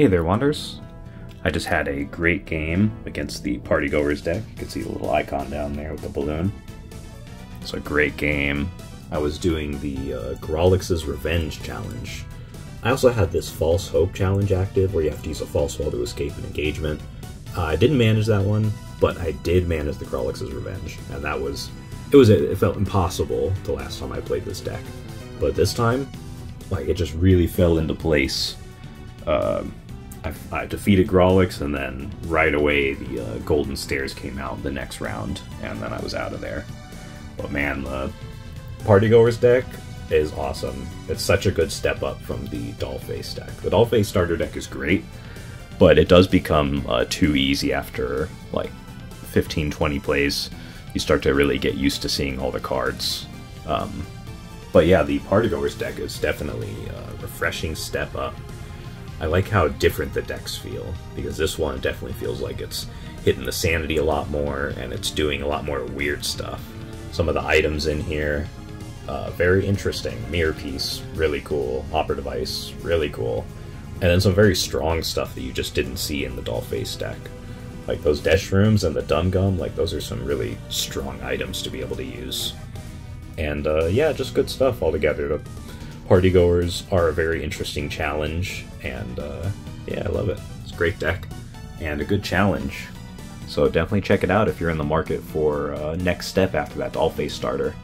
Hey there, Wanderers. I just had a great game against the Partygoers deck. You can see the little icon down there with the balloon. It's a great game. I was doing the uh, Grolix's Revenge challenge. I also had this False Hope challenge active where you have to use a false wall to escape an engagement. Uh, I didn't manage that one, but I did manage the Grolix's Revenge, and that was it was it felt impossible the last time I played this deck, but this time, like it just really fell into place. Um, I, I, defeated Grolix, and then right away the uh, Golden Stairs came out the next round, and then I was out of there. But man, the Partygoers deck is awesome. It's such a good step up from the Dollface deck. The Dollface starter deck is great, but it does become uh, too easy after like 15, 20 plays. You start to really get used to seeing all the cards. Um, but yeah, the Partygoers deck is definitely a refreshing step up I like how different the decks feel, because this one definitely feels like it's hitting the sanity a lot more, and it's doing a lot more weird stuff. Some of the items in here, uh, very interesting. Mirror Piece, really cool. Hopper Device, really cool. And then some very strong stuff that you just didn't see in the Dollface deck. Like those Desh Rooms and the Dum Gum, like those are some really strong items to be able to use. And uh, yeah, just good stuff altogether. Partygoers are a very interesting challenge, and uh, yeah, I love it. It's a great deck and a good challenge. So definitely check it out if you're in the market for uh, next step after that Dollface starter.